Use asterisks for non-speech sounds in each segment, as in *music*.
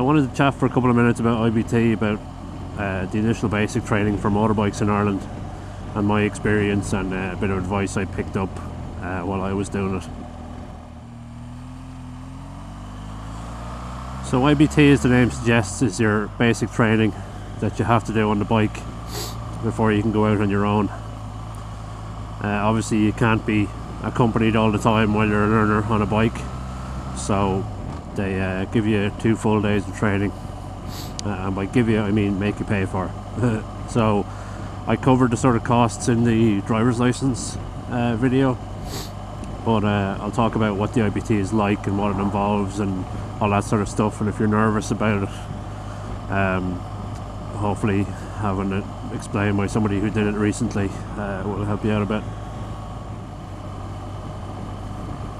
I wanted to chat for a couple of minutes about IBT, about uh, the initial basic training for motorbikes in Ireland, and my experience and uh, a bit of advice I picked up uh, while I was doing it. So IBT, as the name suggests, is your basic training that you have to do on the bike before you can go out on your own. Uh, obviously, you can't be accompanied all the time while you're a learner on a bike, so they uh, give you two full days of training. Uh, and by give you, I mean make you pay for. *laughs* so I covered the sort of costs in the driver's license uh, video, but uh, I'll talk about what the IBT is like and what it involves and all that sort of stuff. And if you're nervous about it, um, hopefully having it explained by somebody who did it recently uh, will help you out a bit.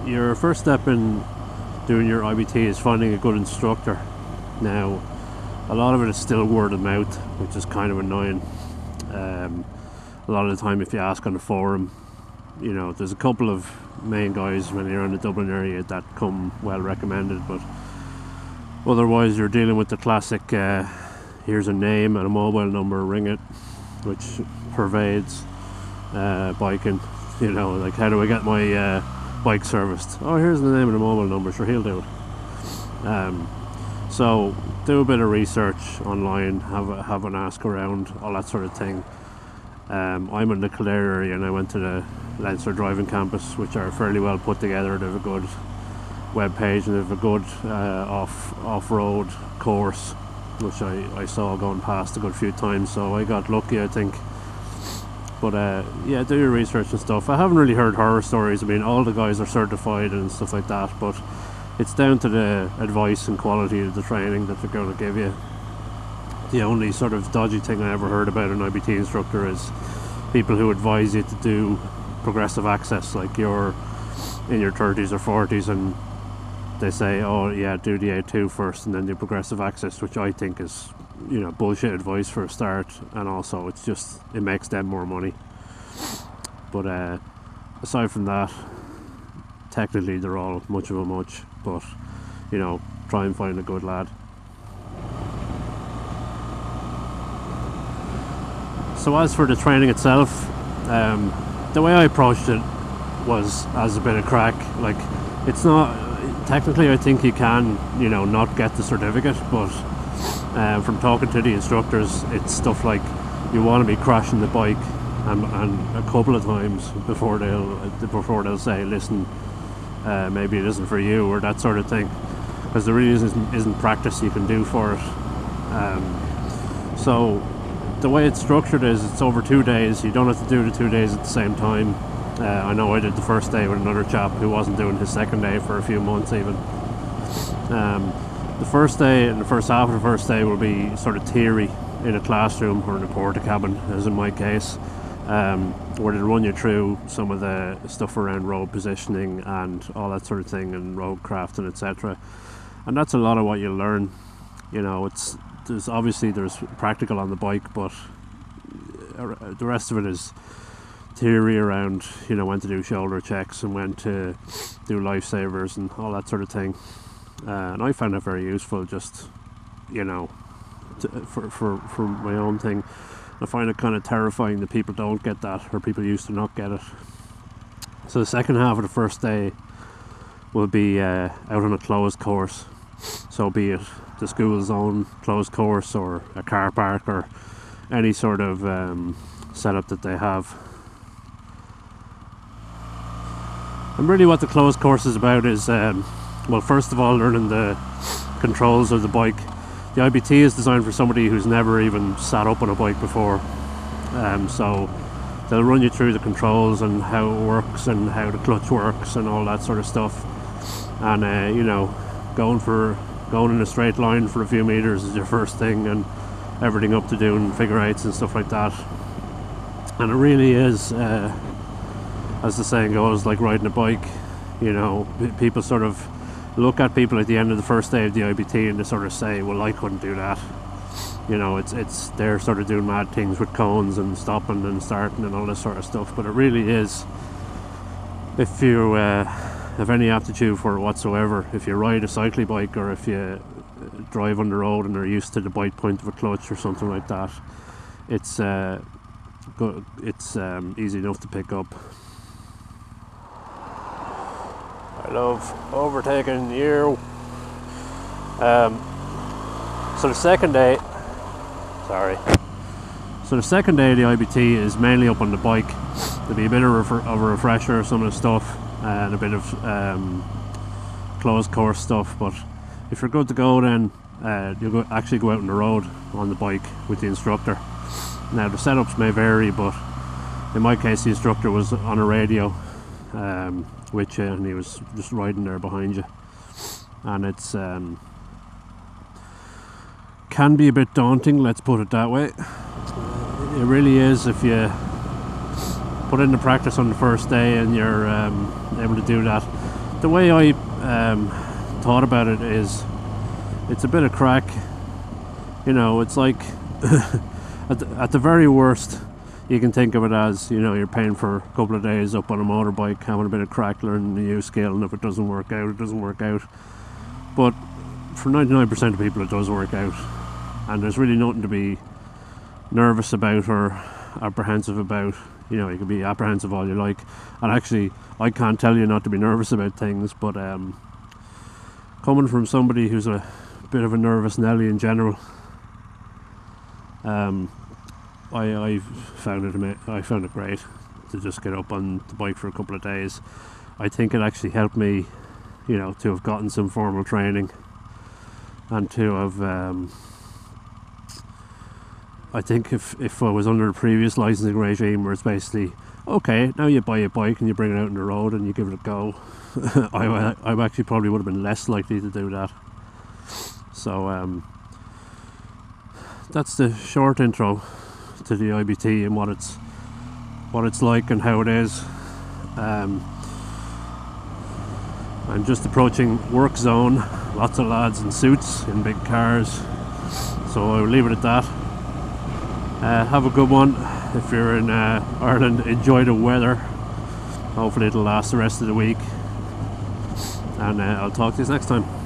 Your first step in doing your IBT is finding a good instructor. Now, a lot of it is still word of mouth, which is kind of annoying. Um, a lot of the time, if you ask on the forum, you know, there's a couple of main guys when you're in the Dublin area that come well recommended, but otherwise, you're dealing with the classic uh, here's a name and a mobile number, ring it, which pervades uh, biking. You know, like how do I get my uh, bike serviced? Oh, here's the name and the mobile number, sure he'll do it. Um, so do a bit of research online, have a, have an ask around, all that sort of thing. Um, I'm in the Kildare area and I went to the Leinster Driving Campus, which are fairly well put together. They have a good web page and they have a good uh, off off road course which I, I saw going past a good few times, so I got lucky, I think. But uh, yeah, do your research and stuff. I haven't really heard horror stories. I mean, all the guys are certified and stuff like that, but it's down to the advice and quality of the training that they're going to give you. The only sort of dodgy thing I ever heard about an IBT instructor is people who advise you to do progressive access, like you're in your 30s or 40s and they say, oh yeah, do the A2 first and then do progressive access, which I think is, you know, bullshit advice for a start, and also it's just it makes them more money. But uh, aside from that, technically they're all much of a much, but you know, try and find a good lad. So as for the training itself, um, the way I approached it was as a bit of crack. Like, it's not technically, I think you can, you know, not get the certificate, but uh, from talking to the instructors, it's stuff like you want to be crashing the bike, and, and a couple of times before they'll before they'll say, listen, uh, maybe it isn't for you or that sort of thing, because there really isn't, isn't practice you can do for it. Um, so the way it's structured is it's over two days. You don't have to do the two days at the same time. Uh, I know I did the first day with another chap who wasn't doing his second day for a few months even. Um, the first day and the first half of the first day will be sort of theory in a classroom or in a porta cabin, as in my case, um, where they'll run you through some of the stuff around road positioning and all that sort of thing, and road crafting, etc. And that's a lot of what you learn. You know, it's there's obviously there's practical on the bike, but the rest of it is theory around you know when to do shoulder checks and when to do lifesavers and all that sort of thing. Uh, and I found it very useful, just you know, to, for for for my own thing. I find it kind of terrifying that people don't get that or people used to not get it. So the second half of the first day will be uh, out on a closed course. So be it the school's own closed course or a car park or any sort of um, setup that they have. And really, what the closed course is about is, um, well, first of all, learning the controls of the bike. The IBT is designed for somebody who's never even sat up on a bike before, um, so they'll run you through the controls and how it works and how the clutch works and all that sort of stuff. And uh, you know, going for going in a straight line for a few meters is your first thing, and everything up to doing figure eights and stuff like that. And it really is. Uh, as the saying goes, like riding a bike. You know, people sort of look at people at the end of the first day of the IBT and they sort of say, "Well, I couldn't do that." You know, it's it's they're sort of doing mad things with cones and stopping and starting and all this sort of stuff. But it really is, if you uh, have any aptitude for it whatsoever, if you ride a cycling bike or if you drive on the road and are used to the bite point of a clutch or something like that, it's uh, it's um, easy enough to pick up. Love overtaking you. Um, so the second day, sorry. So the second day of the IBT is mainly up on the bike. There'll be a bit of, of a refresher of some of the stuff and a bit of um, closed course stuff. But if you're good to go, then uh, you'll go, actually go out on the road on the bike with the instructor. Now the setups may vary, but in my case, the instructor was on a radio, um, which uh, and he was just riding there behind you, and it's um, can be a bit daunting. Let's put it that way. It really is if you put in the practice on the first day and you're um, able to do that. The way I um, thought about it is, it's a bit of crack. You know, it's like *laughs* at, the, at the very worst, you can think of it as you know you're paying for a couple of days up on a motorbike, having a bit of crack, learning a new skill, and if it doesn't work out, it doesn't work out. But for 99% of people, it does work out, and there's really nothing to be nervous about or apprehensive about. You know, you can be apprehensive all you like, and actually, I can't tell you not to be nervous about things, but um, coming from somebody who's a bit of a nervous Nelly in general, um, I, I found it I found it great to just get up on the bike for a couple of days. I think it actually helped me, you know, to have gotten some formal training and to have. Um, I think if, if I was under a previous licensing regime where it's basically okay, now you buy a bike and you bring it out on the road and you give it a go, *laughs* I, I actually probably would have been less likely to do that. So um, that's the short intro to the IBT and what it's what it's like and how it is. Um, I'm just approaching work zone. Lots of lads in suits in big cars, so I will leave it at that. Uh, have a good one. If you're in uh, Ireland, enjoy the weather. Hopefully, it'll last the rest of the week. And uh, I'll talk to you next time.